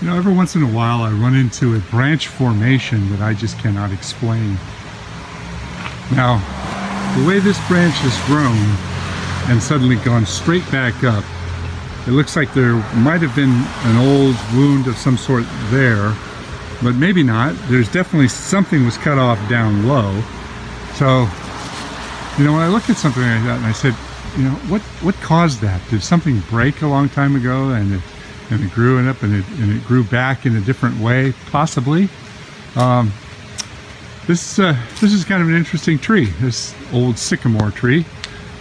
You know, every once in a while I run into a branch formation that I just cannot explain. Now, the way this branch has grown and suddenly gone straight back up, it looks like there might have been an old wound of some sort there, but maybe not. There's definitely something was cut off down low. So, you know, when I look at something like that and I said, you know, what, what caused that? Did something break a long time ago and it, and it grew it up and it, and it grew back in a different way? Possibly. Um, this, uh, this is kind of an interesting tree, this old sycamore tree.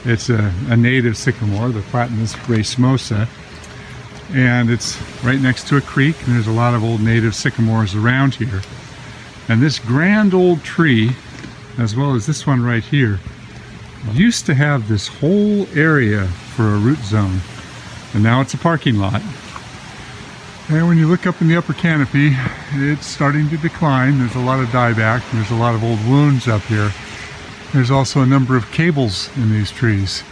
It's a, a native sycamore, the Platanus racemosa. And it's right next to a creek, and there's a lot of old native sycamores around here. And this grand old tree, as well as this one right here, used to have this whole area for a root zone. And now it's a parking lot. And when you look up in the upper canopy, it's starting to decline. There's a lot of dieback, there's a lot of old wounds up here. There's also a number of cables in these trees.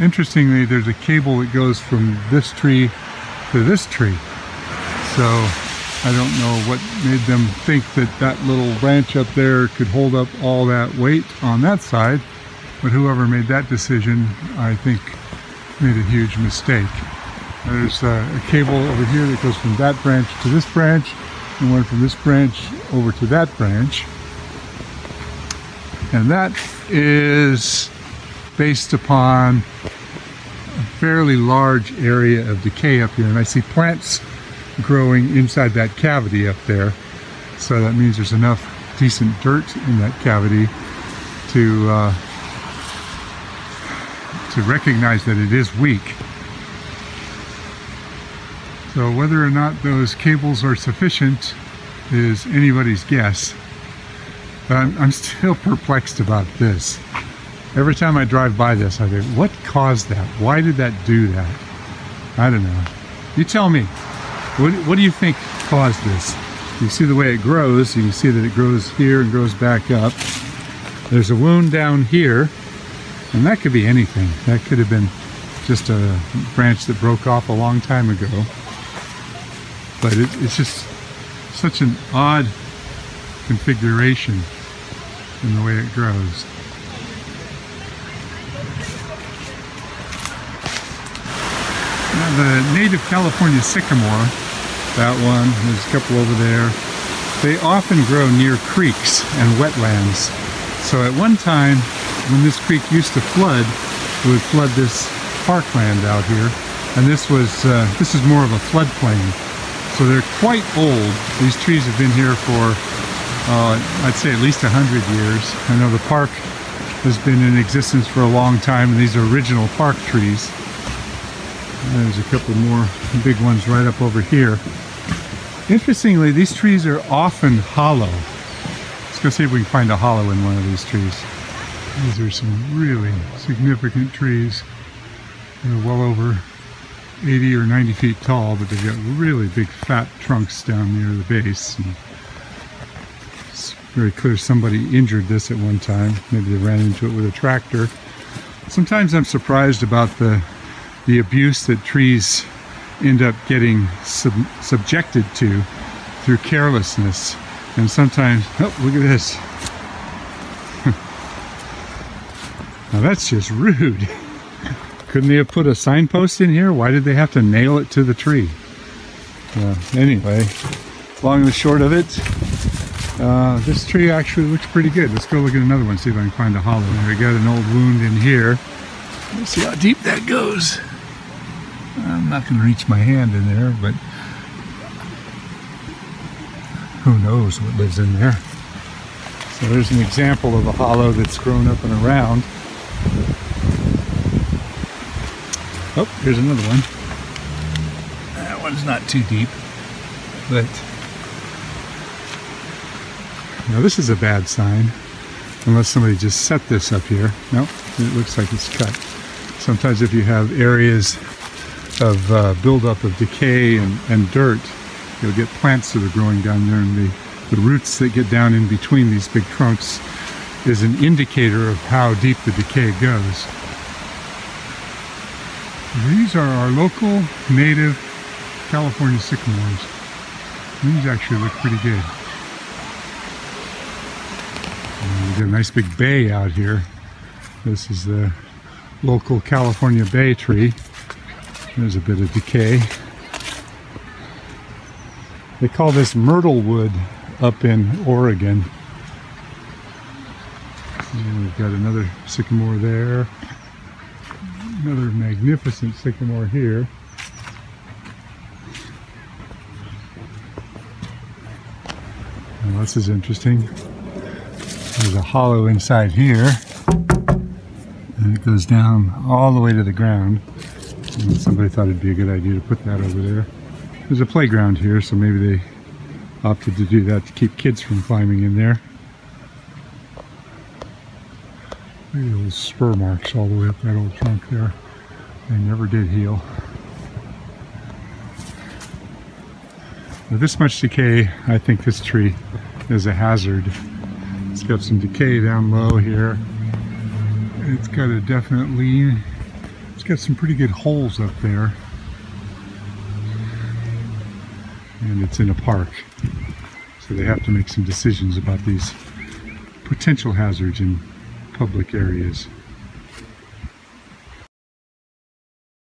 Interestingly, there's a cable that goes from this tree to this tree. So I don't know what made them think that that little branch up there could hold up all that weight on that side. But whoever made that decision, I think, made a huge mistake. There's a, a cable over here that goes from that branch to this branch, and one from this branch over to that branch. And that is based upon a fairly large area of decay up here. And I see plants growing inside that cavity up there. So that means there's enough decent dirt in that cavity to uh, to recognize that it is weak. So whether or not those cables are sufficient is anybody's guess. But I'm, I'm still perplexed about this. Every time I drive by this, I think, what caused that? Why did that do that? I don't know. You tell me. What, what do you think caused this? You see the way it grows. You can see that it grows here and grows back up. There's a wound down here. And that could be anything. That could have been just a branch that broke off a long time ago. But it, it's just such an odd configuration in the way it grows. Now the native California sycamore, that one, there's a couple over there, they often grow near creeks and wetlands. So at one time, when this creek used to flood, it would flood this parkland out here. And this was, uh, this is more of a floodplain. So they're quite old. These trees have been here for uh, I'd say at least 100 years. I know the park has been in existence for a long time and these are original park trees. And there's a couple more big ones right up over here. Interestingly, these trees are often hollow. Let's go see if we can find a hollow in one of these trees. These are some really significant trees. They're well over 80 or 90 feet tall, but they've got really big fat trunks down near the base. And very clear somebody injured this at one time. Maybe they ran into it with a tractor. Sometimes I'm surprised about the the abuse that trees end up getting sub subjected to through carelessness. And sometimes, oh, look at this. now that's just rude. Couldn't they have put a signpost in here? Why did they have to nail it to the tree? Uh, anyway, long and the short of it, uh, this tree actually looks pretty good. Let's go look at another one, see if I can find a hollow. There we got an old wound in here. Let's see how deep that goes. I'm not going to reach my hand in there, but who knows what lives in there. So there's an example of a hollow that's grown up and around. Oh, here's another one. That one's not too deep, but now this is a bad sign, unless somebody just set this up here. Nope, it looks like it's cut. Sometimes if you have areas of uh, buildup of decay and, and dirt, you'll get plants that are growing down there and the, the roots that get down in between these big trunks is an indicator of how deep the decay goes. These are our local native California sycamores. These actually look pretty good. And we got a nice big bay out here. This is the local California bay tree. There's a bit of decay. They call this myrtle wood up in Oregon. And we've got another sycamore there. Another magnificent sycamore here. This is interesting. There's a hollow inside here. And it goes down all the way to the ground. And somebody thought it'd be a good idea to put that over there. There's a playground here, so maybe they opted to do that to keep kids from climbing in there. Maybe those spur marks all the way up that old trunk there. They never did heal. With this much decay, I think this tree is a hazard. It's got some decay down low here. It's got a definite lean. It's got some pretty good holes up there. And it's in a park. So they have to make some decisions about these potential hazards in public areas.